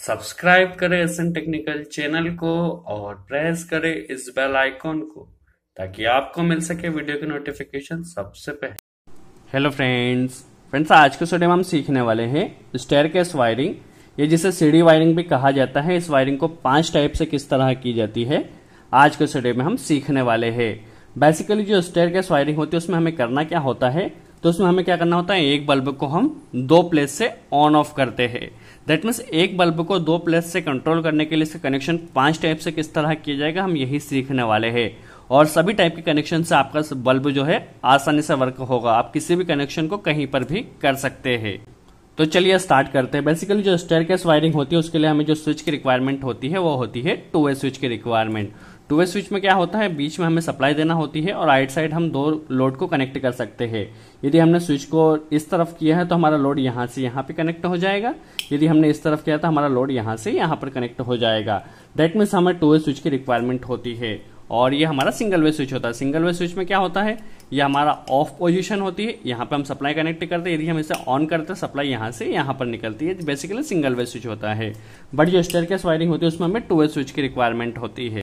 Subscribe करें S technical channel को और प्रेस करें इस बेल आइकॉन को, ताकि आपको मिल सके वीडियो की नोटिफिकेशन सबसे पहले। हेलो फ्रेंड्स फ्रेंड्स आज के वीडियो में हम सीखने वाले हैं स्टेयर केस वायरिंग ये जिसे सीढ़ी वायरिंग भी कहा जाता है, इस वायरिंग को पाँच टाइप से किस तरह की जाती है, आज के वीडियो में हम सीखने वाले हैं। बेसिकली जो स्टेयर केस वायरिंग होती है, उसमें हमें करना क्या होता है तो उसमें हमें क्या करना होता है, एक बल्ब को हम दो प्लेस से ऑन ऑफ़ करते हैं। दैट मीन्स एक बल्ब को दो प्लेस से कंट्रोल करने के लिए इसका कनेक्शन पाँच टाइप से किस तरह किया जाएगा, हम यही सीखने वाले हैं। और सभी टाइप के कनेक्शन से आपका बल्ब जो है, आसानी से वर्क होगा। आप किसी भी कनेक्शन को कहीं पर भी कर सकते हैं। तो चलिए स्टार्ट करते हैं। बेसिकली जो स्टेयर वायरिंग होती है, उसके लिए हमें जो स्विच की रिक्वायरमेंट होती है, वो होती है टू वे स्विच की रिक्वायरमेंट टू वे स्विच में क्या होता है? बीच में हमें सप्लाई देना होती है और राइट साइड हम दो लोड को कनेक्ट कर सकते हैं। यदि हमने स्विच को इस तरफ़ किया है तो हमारा लोड यहाँ से यहाँ पे कनेक्ट हो जाएगा। यदि हमने इस तरफ़ किया तो हमारा लोड यहाँ से यहाँ पर कनेक्ट हो जाएगा। दैट मीन्स हमें टू वे स्विच की रिक्वायरमेंट होती है। और ये हमारा सिंगल वे स्विच होता है। सिंगल वे स्विच में क्या होता है? ये हमारा ऑफ़ पोजीशन होती है। यहाँ पे हम सप्लाई कनेक्ट करते हैं। यदि हम इसे ऑन करते हैं सप्लाई यहाँ से यहाँ पर निकलती है। बेसिकली सिंगल वे स्विच होता है। बट जो स्टेयर वायरिंग होती है, उसमें हमें टू वे स्विच की रिक्वायरमेंट होती है।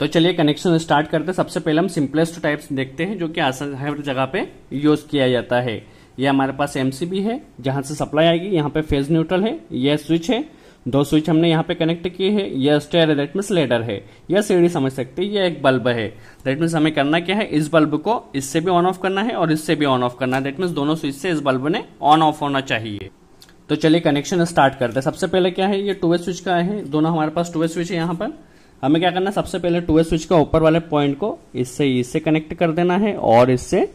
तो चलिए कनेक्शन स्टार्ट करते हैं। सबसे पहले हम सिंपलेस्ट टाइप्स देखते हैं, जो कि हर जगह पे यूज़ किया जाता है। ये हमारे पास एमसीबी है, जहाँ से सप्लाई आएगी, यहाँ पे फ़ेज़ न्यूट्रल है, यह स्विच है, दो स्विच हमने यहाँ पे कनेक्ट किए हैं, यह स्टेयर दैट मीन लेडर है। यह सीढ़ी समझ सकते हैं, यह एक बल्ब है। दैट मीन हमें करना क्या है, इस बल्ब को इससे भी ऑन ऑफ़ करना है और इससे भी ऑन ऑफ़ करना है। दैट मीन दोनों स्विच से इस बल्ब ने ऑन ऑफ़ होना चाहिए। तो चलिए कनेक्शन स्टार्ट करते हैं। सबसे पहले क्या है, ये टू वे स्विच का है, दोनों हमारे पास टू वे स्विच है यहाँ पर। हमें क्या करना है? सबसे पहले टू स्विच का ऊपर वाले पॉइंट को इससे इससे कनेक्ट कर देना है और इससे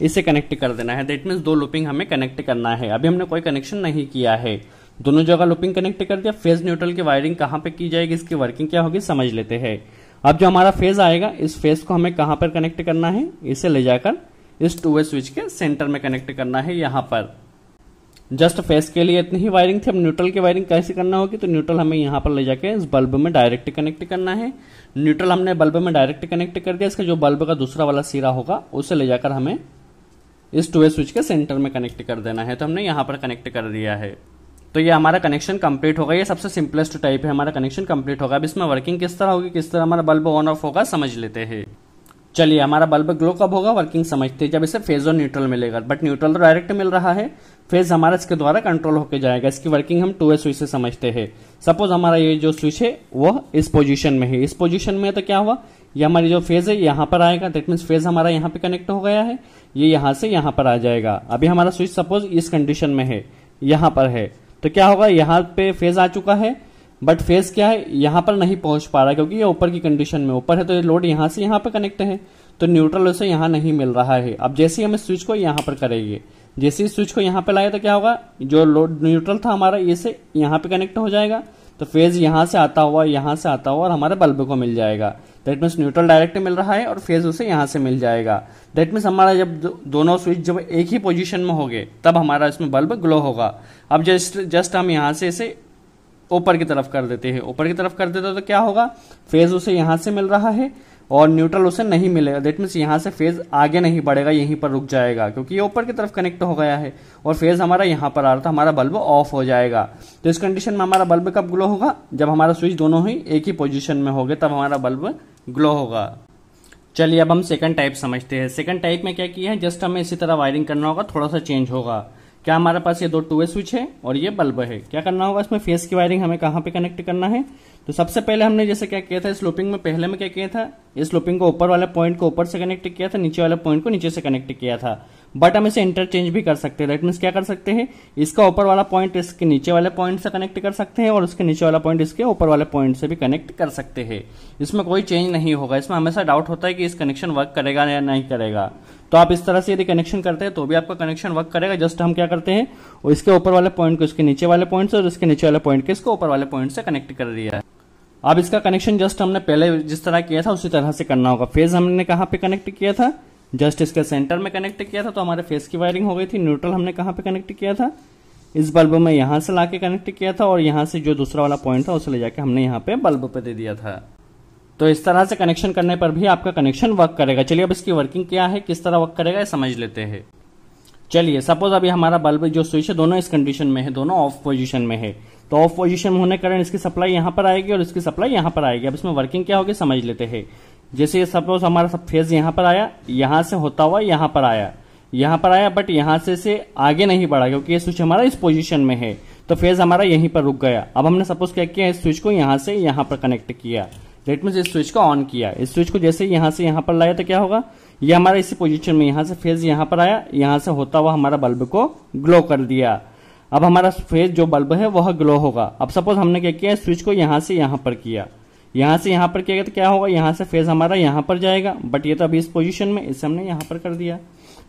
इसे कनेक्ट कर देना है। दैट मीन्स दो लूपिंग हमें कनेक्ट करना है। अभी हमने कोई कनेक्शन नहीं किया है। दोनों जगह लूपिंग कनेक्ट कर दिया। फ़ेज़ न्यूट्रल की वायरिंग कहाँ पे की जाएगी? इसकी वर्किंग क्या होगी? समझ लेते हैं। अब जो हमारा फ़ेज़ आएगा, इस फ़ेज़ को हमें कहाँ पर कनेक्ट करना है? इसे ले जाकर इस टू वे स्विच के सेंटर में कनेक्ट करना है, यहाँ पर। जस्ट फेस के लिए इतनी ही वायरिंग थी, अब न्यूट्रल की वायरिंग कैसे करना होगी तो न्यूट्रल हमें यहाँ पर ले जाके इस बल्ब में डायरेक्ट कनेक्ट करना है। न्यूट्रल हमने बल्ब में डायरेक्ट कनेक्ट कर दिया, इसका जो बल्ब का दूसरा वाला सिरा होगा, उसे ले जाकर हमें इस टू स्विच के सेंटर में कनेक्ट कर देना है तो हमने यहाँ पर कनेक्ट कर दिया है। तो ये हमारा कनेक्शन कंप्लीट होगा, ये सबसे सिंपलेस्ट टाइप है, हमारा कनेक्शन कंप्लीट होगा। अब इसमें वर्किंग किस तरह होगी, किस तरह हमारा बल्ब ऑन ऑफ़ होगा, समझ लेते हैं। चलिए, हमारा बल्ब ग्लो कब होगा, वर्किंग समझते हैं, जब इसे फ़ेज़ और न्यूट्रल मिलेगा, बट न्यूट्रल तो डायरेक्ट मिल रहा है। फ़ेज़ हमारा इसके द्वारा कंट्रोल होकर जाएगा। इसकी वर्किंग हम टू वे स्विच से समझते हैं। सपोज़ हमारा ये जो स्विच है, वो इस पोजीशन में है। इस पोजीशन में है तो क्या हुआ? ये हमारी जो फ़ेज़ है, यहाँ पर आएगा। दैट मीन फ़ेज़ हमारा यहाँ पे कनेक्ट हो गया है। ये यहाँ से यहाँ पर आ जाएगा। अभी हमारा स्विच सपोज़ इस कंडीशन में है, यहाँ पर है। तो क्या होगा? यहाँ पे फ़ेज़ आ चुका है बट फ़ेज़ क्या है? यहाँ पर नहीं पहुँच पा रहा क्योंकि ये ऊपर की कंडीशन में ऊपर है तो ये लोड यहाँ से यहाँ पर कनेक्ट है। तो न्यूट्रल उसे यहाँ नहीं मिल रहा है। अब जैसे हम स्विच को यहाँ पर करेंगे जैसे स्विच को यहाँ पे लाए तो क्या होगा? जो लोड न्यूट्रल था हमारा, ये से यहाँ पे कनेक्ट हो जाएगा। तो फ़ेज़ यहाँ से आता हुआ, यहाँ से आता हुआ और हमारे बल्ब को मिल जाएगा। दैट मीन्स न्यूट्रल डायरेक्ट मिल रहा है और फ़ेज़ उसे यहाँ से मिल जाएगा। दैट मीन्स हमारा जब दोनों स्विच जब एक ही पोजीशन में होंगे, तब हमारा इसमें बल्ब ग्लो होगा। अब जस्ट जस्ट हम यहाँ से इसे ऊपर की तरफ़ कर देते हैं। ऊपर की तरफ़ कर देते तो क्या होगा? फ़ेज़ उसे यहाँ से मिल रहा है और न्यूट्रल उसे नहीं मिलेगा दैट मीन्स यहाँ से फ़ेज़ आगे नहीं बढ़ेगा, यहीं पर रुक जाएगा, क्योंकि ये ऊपर की तरफ़ कनेक्ट हो गया है और फ़ेज़ हमारा यहाँ पर आ रहा था, हमारा बल्ब ऑफ़ हो जाएगा। तो इस कंडीशन में हमारा बल्ब कब ग्लो होगा? जब हमारा स्विच दोनों ही एक ही पोजिशन में होंगे, तब हमारा बल्ब ग्लो होगा। चलिए अब हम सेकंड टाइप समझते हैं। सेकंड टाइप में क्या किया है? जस्ट हमें इसी तरह वायरिंग करना होगा, थोड़ा सा चेंज होगा। क्या हमारे पास ये दो टू वे स्विच है और ये बल्ब है? क्या करना होगा इसमें? फेस की वायरिंग हमें कहाँ पे कनेक्ट करना है? तो सबसे पहले हमने जैसे क्या किया था स्लोपिंग में पहले में क्या किया था? इस को ऊपर वाले पॉइंट को ऊपर से कनेक्ट किया था, नीचे वाले पॉइंट को नीचे से कनेक्ट किया था। बट हम इसे इंटरचेंज भी कर सकते हैं। दैट मीन क्या कर सकते हैं? इसका ऊपर वाला पॉइंट इसके नीचे वाले पॉइंट से कनेक्ट कर सकते हैं और उसके नीचे वाला पॉइंट इसके ऊपर वाले पॉइंट से भी कनेक्ट कर सकते हैं। इसमें कोई चेंज नहीं होगा। इसमें हमेशा डाउट होता है कि इस कनेक्शन वर्क करेगा या नहीं करेगा। तो आप इस तरह से यदि कनेक्शन करते हैं तो भी आपका कनेक्शन वर्क करेगा। जस्ट हम क्या करते हैं? और इसके ऊपर वाले पॉइंट को इसके नीचे वाले पॉइंट से और इसके नीचे वाले पॉइंट के इसको ऊपर वाले पॉइंट से कनेक्ट कर दिया है। अब इसका कनेक्शन जस्ट हमने पहले जिस तरह किया था, उसी तरह से करना होगा। फ़ेज़ हमने कहाँ पे कनेक्ट किया था? जस्ट इसके सेंटर में कनेक्ट किया था तो हमारे फेस की वायरिंग हो गई थी न्यूट्रल हमने कहाँ पे कनेक्ट किया था? इस बल्ब में यहाँ से लाके कनेक्ट किया था, और यहाँ से जो दूसरा वाला पॉइंट था, उसे ले जाके हमने यहाँ पे बल्ब पे दे दिया था। तो इस तरह से कनेक्शन करने पर भी आपका कनेक्शन वर्क करेगा। चलिए, अब इसकी वर्किंग क्या है, किस तरह वर्क करेगा समझ लेते हैं। चलिए सपोज़ अभी हमारा बल्ब जो स्विच है, दोनों इस कंडीशन में है, दोनों ऑफ़ पोजीशन में है। तो ऑफ़ पोजीशन होने कारण इसकी सप्लाई यहाँ पर आएगी, और इसकी सप्लाई यहाँ पर आएगी। अब इसमें वर्किंग क्या होगी, समझ लेते हैं। जैसे ये सपोज़ हमारा सब फ़ेज़ यहाँ पर आया, यहाँ से होता हुआ यहाँ पर आया। यहाँ पर आया बट यहाँ से से आगे नहीं बढ़ा, क्योंकि ये स्विच हमारा इस पोजीशन में है। तो फ़ेज़ हमारा यहीं पर रुक गया। अब हमने सपोज़ क्या किया इस स्विच को यहाँ से यहाँ पर कनेक्ट किया। डेट मीन इस स्विच को ऑन किया। इस स्विच को जैसे यहाँ से यहाँ पर लाया तो क्या होगा? ये हमारा इसी पोजीशन में यहाँ से फ़ेज़ यहाँ पर आया। यहाँ से होता हुआ हमारा बल्ब को ग्लो कर दिया। अब हमारा फ़ेज़ जो बल्ब है, वह ग्लो होगा। अब सपोज़ हमने क्या किया? स्विच को यहाँ से यहाँ पर किया। यहाँ से यहाँ पर किया तो क्या होगा? यहाँ से फ़ेज़ हमारा यहाँ पर जाएगा। बट ये तो अभी इस पोजीशन में, इसे हमने यहाँ पर कर दिया।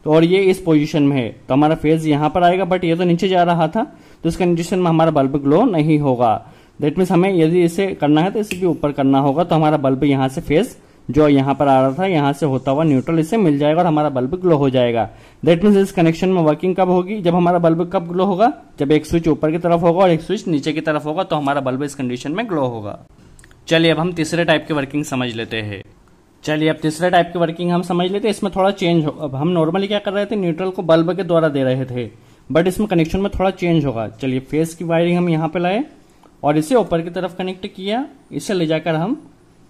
तो और ये इस पोजीशन में है। तो हमारा फ़ेज़ यहाँ पर आएगा बट ये तो नीचे जा रहा था। तो इस कंडीशन में हमारा बल्ब ग्लो नहीं होगा। दैट मीन्स हमें यदि इसे करना है तो इसे भी ऊपर करना होगा। तो हमारा बल्ब यहाँ से फ़ेज़ जो यहाँ पर आ रहा था, यहाँ से होता हुआ न्यूट्रल इसे मिल जाएगा और हमारा बल्ब ग्लो हो जाएगा। दैट मीन्स इस कनेक्शन में वर्किंग कब होगी? जब हमारा बल्ब कब ग्लो होगा? जब एक स्विच ऊपर की तरफ़ होगा और एक स्विच नीचे की तरफ़ होगा तो हमारा बल्ब इस कंडीशन में ग्लो होगा। चलिए, अब हम तीसरे टाइप की वर्किंग समझ लेते हैं। चलिए, अब तीसरे टाइप की वर्किंग हम समझ लेते हैं। इसमें थोड़ा चेंज हो अब हम नॉर्मली क्या कर रहे थे? न्यूट्रल को बल्ब के द्वारा दे रहे थे। बट इसमें कनेक्शन में थोड़ा चेंज होगा। चलिए फेस की वायरिंग हम यहाँ पे लाए और इसे ऊपर की तरफ़ कनेक्ट किया। इसे ले जाकर हम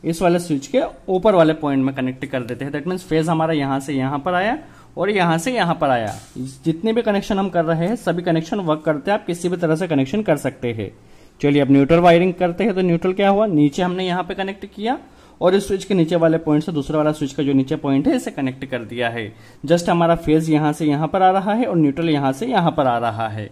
इस वाले स्विच के ऊपर वाले पॉइंट में कनेक्ट कर देते हैं। दैट मीन्स फ़ेज़ हमारा यहाँ से यहाँ पर आया और यहाँ से यहाँ पर आया। जितने भी कनेक्शन हम कर रहे हैं, सभी कनेक्शन वर्क करते हैं। आप किसी भी तरह से कनेक्शन कर सकते हैं। चलिए, अब न्यूट्रल वायरिंग करते हैं तो न्यूट्रल क्या हुआ? नीचे हमने यहाँ पे कनेक्ट किया और इस स्विच के नीचे वाले पॉइंट से दूसरा वाला स्विच का जो नीचे पॉइंट है, इसे कनेक्ट कर दिया है। जस्ट हमारा फ़ेज़ यहाँ से यहाँ पर आ रहा है और न्यूट्रल यहाँ से यहाँ पर आ रहा है।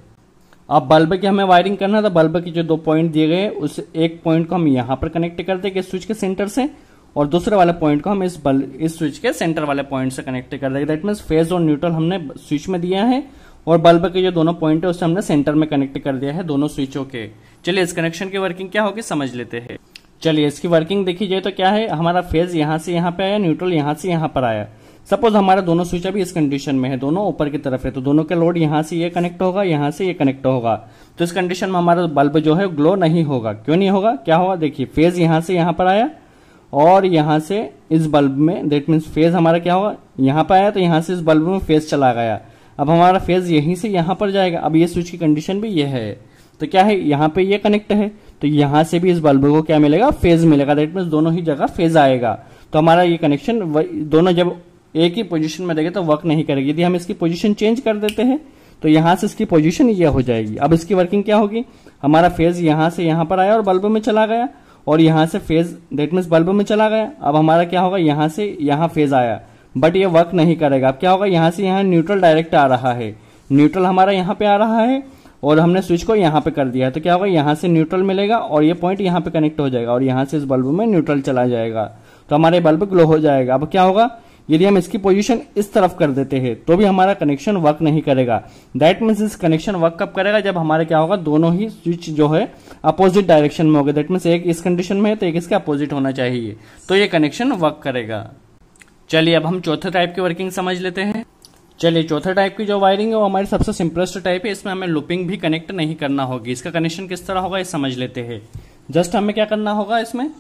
अब बल्ब की हमें वायरिंग करना था बल्ब के जो दो पॉइंट दिए गए उस एक पॉइंट को हम यहाँ पर कनेक्ट कर देंगे स्विच के सेंटर से, और दूसरे वाले पॉइंट को हम इस बल्ब इस स्विच के सेंटर वाले पॉइंट से कनेक्ट कर देंगे। दैट मीन फ़ेज़ और न्यूट्रल हमने स्विच में दिया है, और बल्ब के जो दोनों पॉइंट है, उसे हमने सेंटर में कनेक्ट कर दिया है, दोनों स्विचों के। चलिए, इस कनेक्शन की वर्किंग क्या होगी, समझ लेते हैं। चलिए, इसकी वर्किंग देखी जाए तो क्या है, हमारा फ़ेज़ यहाँ से यहाँ पे आया न्यूट्रल यहाँ से यहाँ पर आया। सपोज़ हमारा दोनों स्विच अभी इस कंडीशन में है, दोनों ऊपर की तरफ़ है तो दोनों के लोड यहाँ से ये कनेक्ट होगा, यहाँ से ये कनेक्ट होगा। तो इस कंडीशन में हमारा बल्ब जो है ग्लो नहीं होगा। क्यों नहीं होगा? क्या होगा? देखिए फ़ेज़ यहाँ से यहाँ पर आया, और यहाँ से इस बल्ब में देट मीन्स फ़ेज़ हमारा क्या होगा? यहाँ पर आया तो यहाँ से इस बल्ब में फ़ेज़ चला गया। अब हमारा फ़ेज़ यहीं से यहाँ पर जाएगा। अब ये स्विच की कंडीशन भी ये है। तो क्या है, यहाँ पे ये कनेक्ट है। तो यहाँ से भी इस बल्ब को क्या मिलेगा? फ़ेज़ मिलेगा। दैट मीन दोनों ही जगह फ़ेज़ आएगा। तो हमारा ये कनेक्शन दोनों जब एक ही पोजीशन में देंगे तो वर्क नहीं करेगी। यदि हम इसकी पोजीशन चेंज कर देते हैं तो यहाँ से इसकी पोजीशन ये हो जाएगी। अब इसकी वर्किंग क्या होगी? हमारा फ़ेज़ यहाँ से यहाँ पर आया और बल्ब में चला गया। और यहाँ से फ़ेज़ दैट मीन बल्ब में चला गया। अब हमारा क्या होगा? यहाँ से यहाँ फ़ेज़ आया। बट ये वर्क नहीं करेगा। अब क्या होगा? यहाँ से यहाँ न्यूट्रल डायरेक्ट आ रहा है। न्यूट्रल हमारा यहाँ पे आ रहा है। और हमने स्विच को यहाँ पे कर दिया है। तो क्या होगा? यहाँ से न्यूट्रल मिलेगा और ये पॉइंट यहाँ पे कनेक्ट हो जाएगा और यहाँ से इस बल्ब में न्यूट्रल चला जाएगा। तो हमारे बल्ब ग्लो हो जाएगा। अब क्या होगा? यदि हम इसकी पोजीशन इस तरफ़ कर देते हैं तो भी हमारा कनेक्शन वर्क नहीं करेगा। दैट मीन्स इस कनेक्शन वर्क कब करेगा? जब हमारे क्या होगा? दोनों ही स्विच जो है अपोजिट डायरेक्शन में होगा। दैट मीन्स एक इस कंडीशन में है तो एक इसके अपोजिट होना चाहिए। तो ये कनेक्शन वर्क करेगा। चलिए, अब हम चौथे टाइप की वर्किंग समझ लेते हैं। चलिए, चौथे टाइप की जो वायरिंग है, वो हमारी सबसे सिंपलेस्ट टाइप है। इसमें हमें लूपिंग भी कनेक्ट नहीं करना होगी। इसका कनेक्शन किस तरह होगा, ये समझ लेते हैं। जस्ट हमें क्या करना होगा इसमें?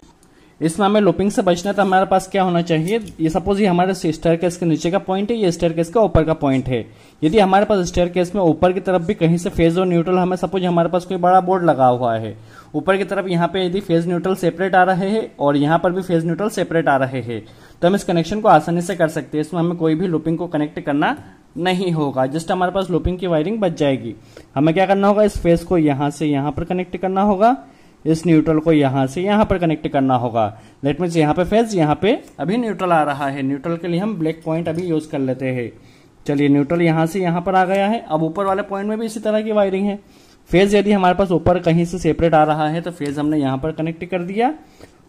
इसमें हमें लुपिंग से बचना तो हमारे पास क्या होना चाहिए? ये सपोज़ ये हमारे स्टेयर केस के नीचे का पॉइंट है, ये स्टेयर केस का ऊपर का पॉइंट है। यदि हमारे पास स्टेयर केस में ऊपर की तरफ़ भी कहीं से फ़ेज़ और न्यूट्रल हमें सपोज़ हमारे पास कोई बड़ा बोर्ड लगा हुआ है। ऊपर की तरफ़ यहाँ पे यदि फ़ेज़ न्यूट्रल सेपरेट आ रहे हैं और यहाँ पर भी फ़ेज़ न्यूट्रल सेपरेट आ रहे हैं तो हम इस कनेक्शन को आसानी से कर सकते हैं। इसमें हमें कोई भी लुपिंग को कनेक्ट करना नहीं होगा। जस्ट हमारे पास लूपिंग की वायरिंग बच जाएगी। हमें क्या करना होगा? इस फेस को यहाँ से यहाँ पर कनेक्ट करना होगा। इस न्यूट्रल को यहाँ से यहाँ पर कनेक्ट करना होगा। लेट मीन यहाँ पे फ़ेज़ यहाँ पे अभी न्यूट्रल आ रहा है। न्यूट्रल के लिए हम ब्लैक पॉइंट अभी यूज़ कर लेते हैं। चलिए न्यूट्रल यहाँ से यहाँ पर आ गया है। अब ऊपर वाले पॉइंट में भी इसी तरह की वायरिंग है। फ़ेज़ यदि हमारे पास ऊपर कहीं से सेपरेट आ रहा है तो फ़ेज़ हमने यहाँ पर कनेक्ट कर दिया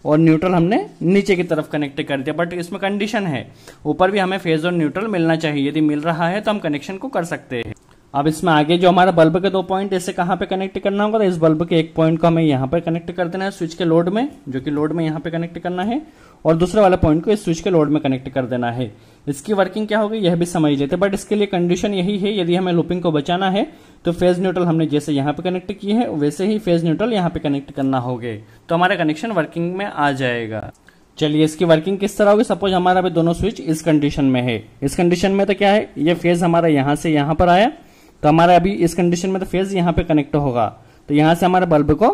और न्यूट्रल हमने नीचे की तरफ़ कनेक्ट कर दिया। बट इसमें कंडीशन है। ऊपर भी हमें फ़ेज़ और न्यूट्रल मिलना चाहिए। यदि मिल रहा है तो हम कनेक्शन को कर सकते हैं। अब इसमें आगे जो हमारा बल्ब के दो पॉइंट ऐसे कहाँ पे कनेक्ट करना होगा तो इस बल्ब के एक पॉइंट को हमें यहाँ पर कनेक्ट कर देना है स्विच के लोड में, जो कि लोड में यहाँ पे कनेक्ट करना है, और दूसरे वाले पॉइंट को इस स्विच के लोड में कनेक्ट कर देना है। इसकी वर्किंग क्या होगी, यह भी समझ लेते बट इसके लिए कंडीशन यही है, यदि हमें लुपिंग को बचाना है तो फ़ेज़ न्यूट्रल हमने जैसे यहाँ पे कनेक्ट किए हैं, वैसे ही फ़ेज़ न्यूट्रल यहाँ पे कनेक्ट करना होगा। तो हमारा कनेक्शन वर्किंग में आ जाएगा। चलिए, इसकी वर्किंग किस तरह होगी? सपोज़ हमारा भी दोनों स्विच इस कंडीशन में है। इस कंडीशन में तो क्या है, ये फ़ेज़ हमारा यहाँ से यहाँ पर आया। तो हमारा अभी इस कंडीशन में तो फ़ेज़ यहाँ पे कनेक्ट होगा। तो यहाँ से हमारे बल्ब को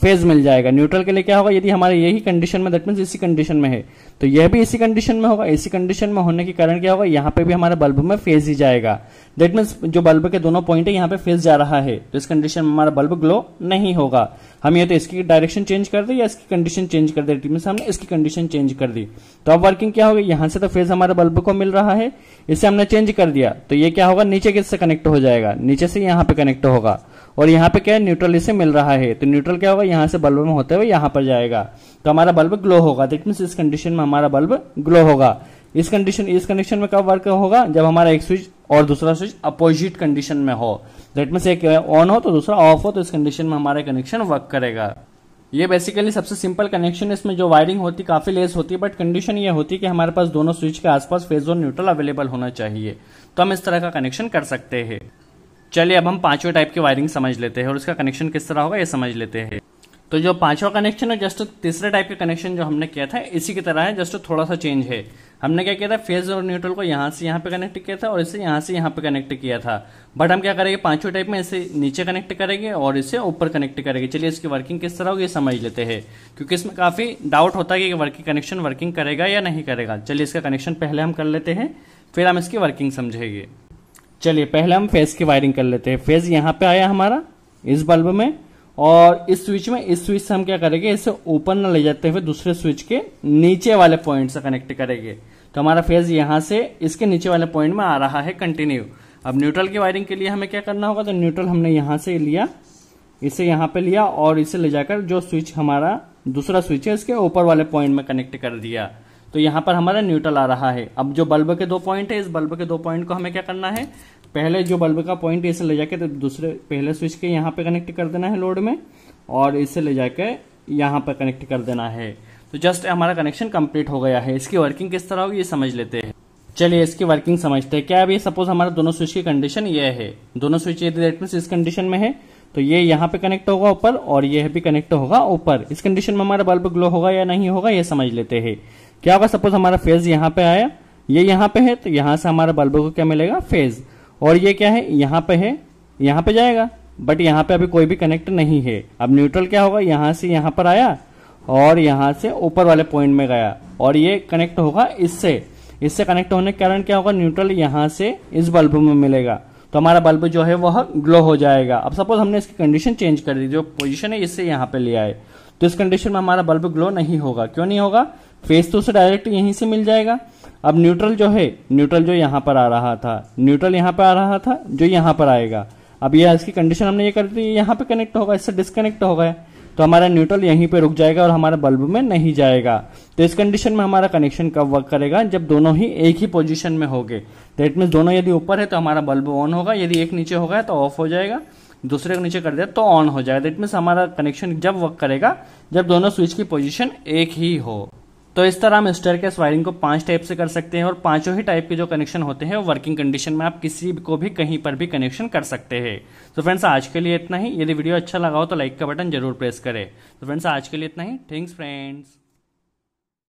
फ़ेज़ मिल जाएगा। न्यूट्रल के लिए क्या होगा? यदि हमारे यही कंडीशन में दैट मीन इसी कंडीशन में है। तो यह भी इसी कंडीशन में होगा। इसी कंडीशन में होने के कारण क्या होगा? यहाँ पे भी हमारे बल्ब में फ़ेज़ ही जाएगा। दैट मीन जो बल्ब के दोनों पॉइंट है, यहाँ पे फ़ेज़ जा रहा है। तो इस कंडीशन में हमारा बल्ब ग्लो नहीं होगा। हम ये तो इसकी डायरेक्शन चेंज कर दे या इसकी कंडीशन चेंज कर दे। मीन हमने इसकी कंडीशन चेंज कर दी। तो अब वर्किंग क्या होगी? यहाँ से तो फ़ेज़ हमारे बल्ब को मिल रहा है। इसे हमने चेंज कर दिया। तो ये क्या होगा? नीचे किससे कनेक्ट हो जाएगा? नीचे से यहाँ पे कनेक्ट होगा। और यहाँ पे क्या है? न्यूट्रल इसे मिल रहा है। तो न्यूट्रल क्या होगा? यहाँ से बल्ब में होते हुए यहाँ पर जाएगा। तो हमारा बल्ब ग्लो होगा। दैट मीन्स इस कंडीशन में हमारा बल्ब ग्लो होगा। इस कंडीशन इस कंडीशन में कब वर्क होगा? जब हमारा एक स्विच और दूसरा स्विच अपोजिट कंडीशन में हो। दैट मीन एक ऑन हो तो दूसरा ऑफ़ हो तो इस कंडीशन में हमारा कनेक्शन वर्क करेगा। ये बेसिकली सबसे सिंपल कनेक्शन इसमें जो वायरिंग होती, काफ़ी लेस होती है बट कंडीशन ये होती है कि हमारे पास दोनों स्विच के आसपास फ़ेज़ और न्यूट्रल अवेलेबल होना चाहिए। तो हम इस तरह का कनेक्शन कर सकते हैं। चलिए अब हम पाँचवें टाइप की वायरिंग समझ लेते हैं और उसका कनेक्शन किस तरह होगा, ये समझ लेते हैं। तो जो पांचवा कनेक्शन है जस्ट तीसरे टाइप के कनेक्शन जो हमने किया था, इसी की तरह है जस्ट थोड़ा सा चेंज है। हमने क्या किया था? फ़ेज़ और न्यूट्रल को यहाँ से यहाँ पे कनेक्ट किया था और इसे यहाँ से यहाँ पे कनेक्ट किया था। बट हम क्या करेंगे? पाँचवें टाइप में इसे नीचे कनेक्ट करेंगे और इसे ऊपर कनेक्ट करेंगे। चलिए इसकी वर्किंग किस तरह होगी समझ लेते हैं। क्योंकि इसमें काफ़ी डाउट होता है कि वर्किंग कनेक्शन वर्किंग करेगा या नहीं करेगा। चलिए इसका कनेक्शन पहले हम कर लेते हैं, फिर हम इसकी वर्किंग समझेंगे। चलिए, पहले हम फ़ेज़ की वायरिंग कर लेते हैं। फ़ेज़ यहाँ पे आया हमारा, इस बल्ब में। और इस स्विच में, इस स्विच से हम क्या करेंगे, इसे ऊपर न ले जाते हुए दूसरे स्विच के नीचे वाले पॉइंट से कनेक्ट करेंगे। तो हमारा फ़ेज़ यहाँ से इसके नीचे वाले पॉइंट में आ रहा है कंटिन्यू अब न्यूट्रल की वायरिंग के लिए हमें क्या करना होगा? तो न्यूट्रल हमने यहाँ से लिया, इसे यहाँ पे लिया और इसे ले जाकर जो स्विच हमारा दूसरा स्विच है, इसके ऊपर वाले पॉइंट में कनेक्ट कर दिया। तो यहाँ पर हमारा न्यूट्रल आ रहा है। अब जो बल्ब के दो पॉइंट है, इस बल्ब के दो पॉइंट को हमें क्या करना है? पहले जो बल्ब का पॉइंट इसे ले जाके तो दूसरे, पहले स्विच के यहाँ पे कनेक्ट कर देना है लोड में, और इसे ले जाके यहाँ पर कनेक्ट कर देना है। तो जस्ट हमारा कनेक्शन कंप्लीट हो गया है। इसकी वर्किंग किस तरह होगी, ये समझ लेते हैं। चलिए, इसकी वर्किंग समझते हैं। क्या अभी सपोज़ हमारा दोनों स्विच की कंडीशन ये है? दोनों स्विच यदि इस कंडीशन में है तो ये यहाँ पे कनेक्ट होगा ऊपर, और ये भी कनेक्ट होगा ऊपर। इस कंडीशन में हमारा बल्ब ग्लो होगा या नहीं होगा, ये समझ लेते हैं। क्या होगा सपोज़ हमारा फ़ेज़ यहाँ पे आया, ये यहाँ पे है तो यहाँ से हमारा बल्ब को क्या मिलेगा? फ़ेज़ और ये क्या है? यहाँ पे है, यहाँ पे जाएगा। बट यहाँ पे अभी कोई भी कनेक्ट नहीं है। अब न्यूट्रल क्या होगा? यहाँ से यहाँ पर आया और यहाँ से ऊपर वाले पॉइंट में गया। और ये कनेक्ट होगा इससे। इससे कनेक्ट होने के कारण क्या होगा? न्यूट्रल यहाँ से इस बल्ब में मिलेगा। तो हमारा बल्ब जो है, वह ग्लो हो जाएगा। अब सपोज़ हमने इसकी कंडीशन चेंज कर दी, जो पोजीशन है, इससे यहाँ पे लिया आए। तो इस कंडीशन में हमारा बल्ब ग्लो नहीं होगा। क्यों नहीं होगा? फेस तो उसे डायरेक्ट यहीं से मिल जाएगा। अब न्यूट्रल जो है न्यूट्रल जो यहाँ पर आ रहा था न्यूट्रल यहाँ पर आ रहा था, जो यहाँ पर आएगा। अब यह इसकी कंडीशन हमने ये कर दी यहाँ पे कनेक्ट होगा, इससे डिस्कनेक्ट हो गया तो हमारा न्यूट्रल यहीं पे रुक जाएगा और हमारे बल्ब में नहीं जाएगा। तो इस कंडीशन में हमारा कनेक्शन कब वर्क करेगा? जब दोनों ही एक ही पोजीशन में होंगे। दैट मीन दोनों यदि ऊपर है तो हमारा बल्ब ऑन होगा, यदि एक नीचे होगा तो ऑफ़ हो जाएगा। दूसरे को नीचे कर दिया तो ऑन हो जाएगा। दैट मीन हमारा कनेक्शन जब वर्क करेगा, जब दोनों स्विच की पोजिशन एक ही हो। तो इस तरह हम स्टेयर केस वायरिंग को पाँच टाइप से कर सकते हैं और पाँचों ही टाइप के जो कनेक्शन होते हैं, वो वर्किंग कंडीशन में आप किसी को भी कहीं पर भी कनेक्शन कर सकते हैं। तो फ्रेंड्स आज के लिए इतना ही। यदि वीडियो अच्छा लगा हो तो लाइक का बटन ज़रूर प्रेस करें। तो फ्रेंड्स आज के लिए इतना ही। Thanks friends